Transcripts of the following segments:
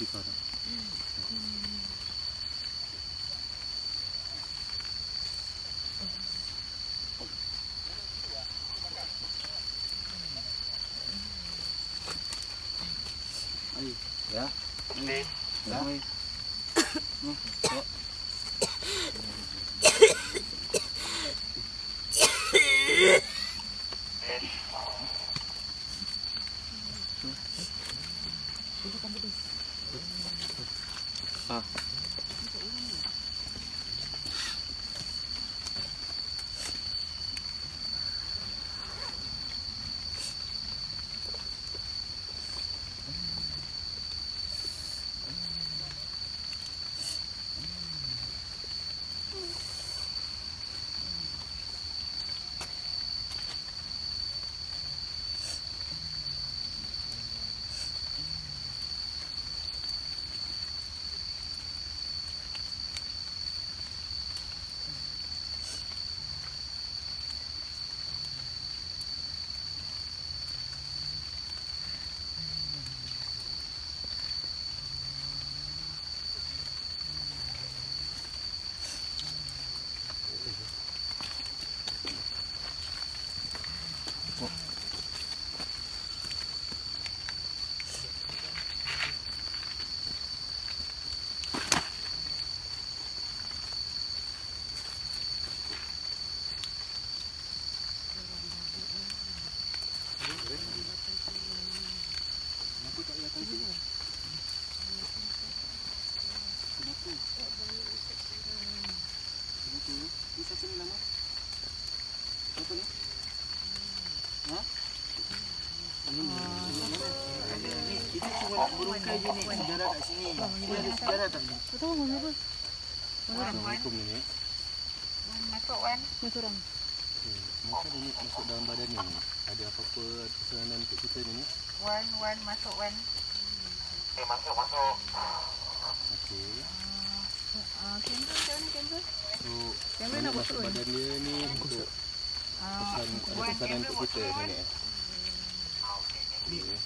しいか。Ni sejarah kat sini. Ni ada sejarah tak ni? Assalamualaikum nenek. Masuk Wan. Mas orang. Okay. Mungkin nenek masuk dalam badan ni. Ada apa-apa pesanan untuk kita nenek? Wan, Wan masuk Wan. Okey. Ah, kamera macam mana kamera? So, Kamera nak masuk badan dia ni untuk Ah, pesan, ada pesanan untuk kita eh? Okey.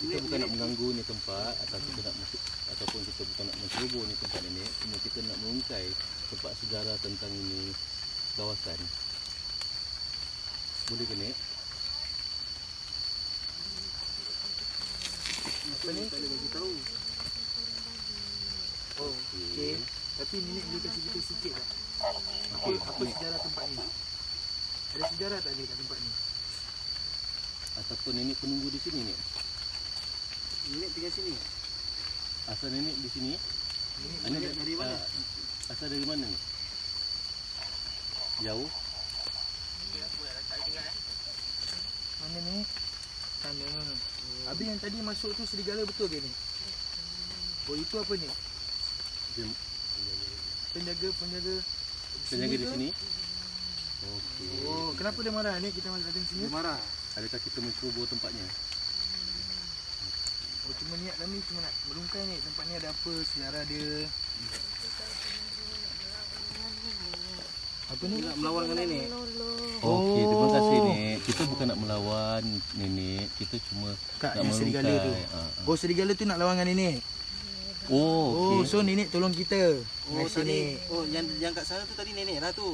Kita bukan nak mengganggu ni tempat atau kita nak masuk ataupun kita bukan nak menceroboh ni tempat ini cuma kita nak mengungkai tempat sejarah tentang ini kawasan. Boleh ke nek? Apa ni? Tak boleh bagi tahu. Oh, okey. Tapi nenek boleh kasih kita sikit tak? Apa, Okey, apa sejarah tempat ni? Ada sejarah tak ni kat tempat ni? Ataupun nenek penunggu di sini nek? Nenek tinggal sini. Asal nenek di sini? Nenek Nenek nenek dari mana? ah, asal dari mana ni? Jauh? Mana ni? Sana. Habis yang tadi masuk tu serigala betul ke ni? Oh, itu apa ni? Penjaga, penjaga. Penjaga di sini? Okey. Oh, kenapa dia marah ni kita masuk datang sini? Dia marah. Adakah kita menceroboh tempatnya? Oh, cuma niat kami cuma nak merungkai ni. Tempat ni ada apa, sejarah dia. Apa ni? Nak melawan dengan nenek. Okey, terima Oh. kasih nek. Kita bukan nak melawan nenek, kita cuma Kak, nak serigala tu. Ah, ah. Oh, serigala tu nak lawan dengan nenek. Oh, Oh, okey. so nenek tolong kita. Oh, Kat tadi oh yang yang kat sana tu tadi nenek lah tu.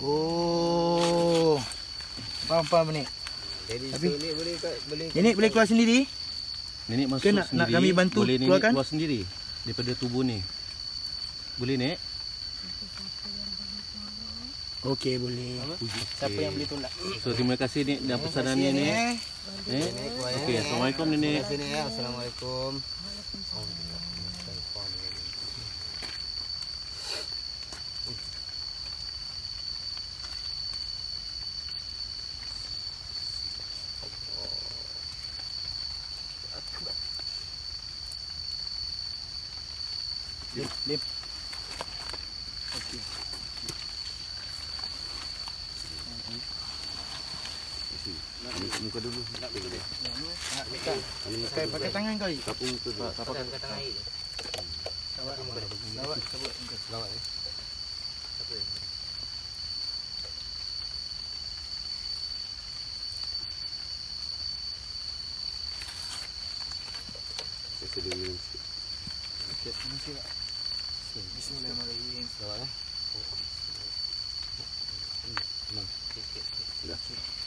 Oh. Faham faham ni. Jadi Tapi- so ni boleh kat boleh Nenek boleh keluar sendiri? Nenek masuk nak- sendiri. nak kami bantu boleh nenek keluarkan? keluar sendiri daripada tubuh ni. Boleh nek? Okey, boleh. Siapa Okey. yang boleh tolak? So terima kasih nek dan pesanan ni nek. Eh? Okey, assalamualaikum nenek. sini ya. Assalamualaikum. Lip, lip. Okey. Muka dulu. Nak pakai, pakai, pakai tangan kau. Kapung tu. Pak, apa Pakai tangan air. Sawat, sawat, sawat. Selamat ya. Saya sedia minum sikit. Terima kasih. Bismillahirrahmanirrahim. Bismillahirrahmanirrahim. Bismillahirrahmanirrahim.